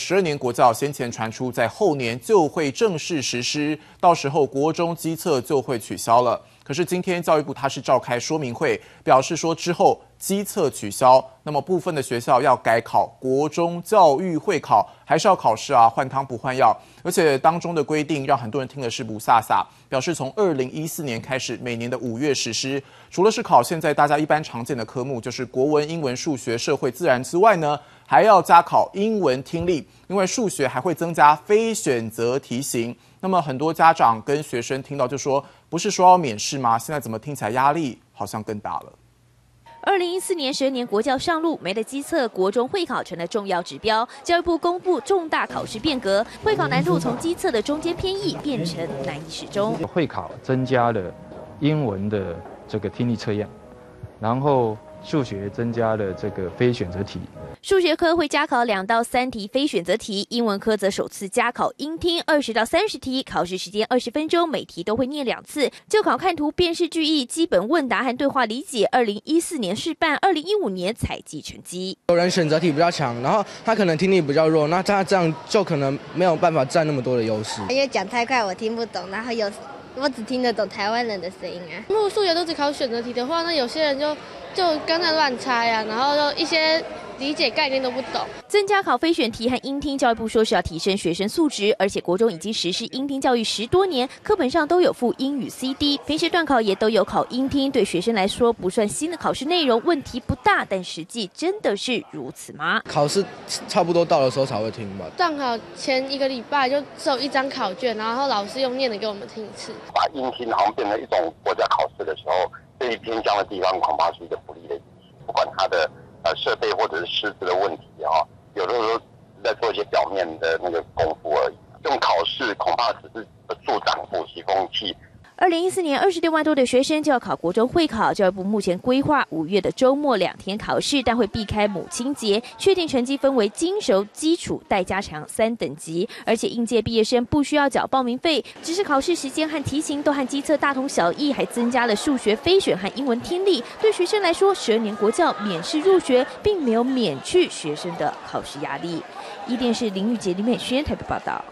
十二年国教先前传出在后年就会正式实施，到时候国中基测就会取消了。可是今天教育部它是召开说明会，表示说之后基测取消，那么部分的学校要改考国中教育会考，还是要考试啊？换汤不换药，而且当中的规定让很多人听的是不飒飒，表示从二零一四年开始，每年的五月实施，除了是考现在大家一般常见的科目，就是国文、英文、数学、社会、自然之外呢，还要加考英文听力，因为数学还会增加非选择题型。那么很多家长跟学生听到就说，不是说要免试吗？现在怎么听起来压力好像更大了？二零一四年十年国教上路，没了基测，国中会考成了重要指标。教育部公布重大考试变革，会考难度从基测的中间偏易变成难易适中。会考增加了英文的这个听力测验，然后。数学增加了这个非选择题，数学科会加考两到三题非选择题，英文科则首次加考英听二十到三十题，考试时间二十分钟，每题都会念两次，就考看图辨识句意，基本问答和对话理解。二零一四年试办，二零一五年采集成绩。有人选择题比较强，然后他可能听力比较弱，那他这样就可能没有办法占那么多的优势。因为讲太快我听不懂，然后有我只听得懂台湾人的声音啊。如果数学都只考选择题的话，那有些人就。就跟着乱猜啊，然后就一些理解概念都不懂。增加考非选题和英听，教育部说是要提升学生素质，而且国中已经实施英听教育十多年，课本上都有附英语 CD，平时段考也都有考英听，对学生来说不算新的考试内容，问题不大。但实际真的是如此吗？考试差不多到的时候才会听吧。段考前一个礼拜就只有一张考卷，然后老师用念的给我们听一次。把英听好像变成一种国家考试的时候。这一偏向的地方恐怕是一个不利的，是师资的问题啊，有的时候在做一些表面的那个功夫而已，这种考试恐怕只是助长补习风气。二零一四年，二十六万多的学生就要考国中会考。教育部目前规划五月的周末两天考试，但会避开母亲节。确定成绩分为精熟、基础、待加强三等级，而且应届毕业生不需要缴报名费，只是考试时间和题型都和基测大同小异，还增加了数学非选和英文听力。对学生来说，十二年国教免试入学，并没有免去学生的考试压力。一电视林玉杰、林美轩台北报道。